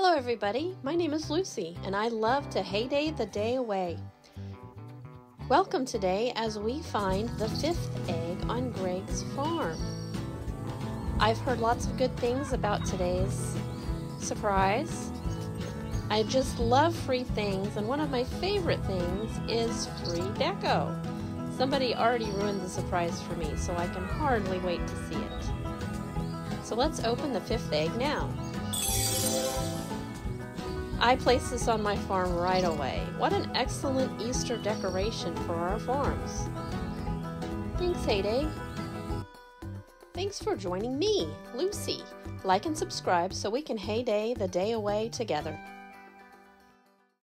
Hello, everybody. My name is Lucy, and I love to Hay Day the day away. Welcome today as we find the fifth egg on Greg's farm. I've heard lots of good things about today's surprise. I just love free things, and one of my favorite things is free deco. Somebody already ruined the surprise for me, so I can hardly wait to see it. So let's open the fifth egg now. I placed this on my farm right away. What an excellent Easter decoration for our farms. Thanks, Hay Day. Thanks for joining me, Lucy. Like and subscribe so we can Hay Day the day away together.